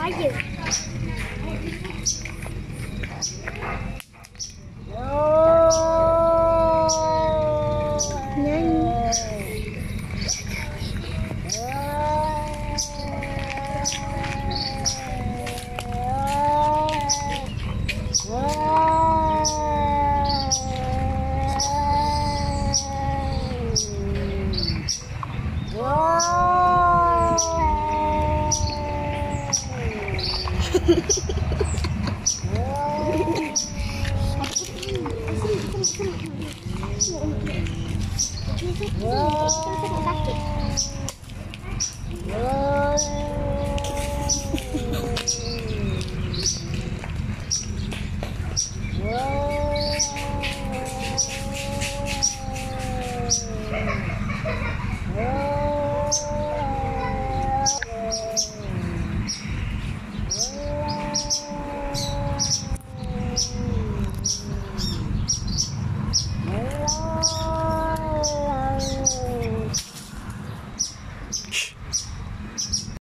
Ayo. Wow. wow.